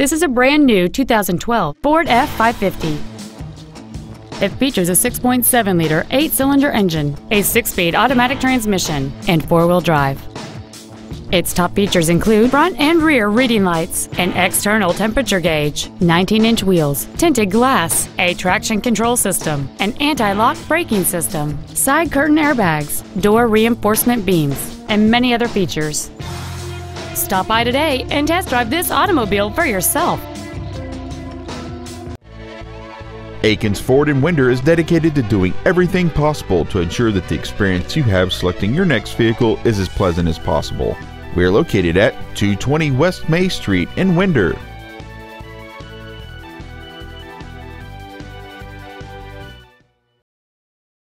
This is a brand new 2012 Ford F-550. It features a 6.7-liter eight-cylinder engine, a six-speed automatic transmission, and four-wheel drive. Its top features include front and rear reading lights, an external temperature gauge, 19-inch wheels, tinted glass, a traction control system, an anti-lock braking system, side curtain airbags, door reinforcement beams, and many other features. Stop by today and test drive this automobile for yourself. Akins Ford in Winder is dedicated to doing everything possible to ensure that the experience you have selecting your next vehicle is as pleasant as possible. We are located at 220 West May Street in Winder.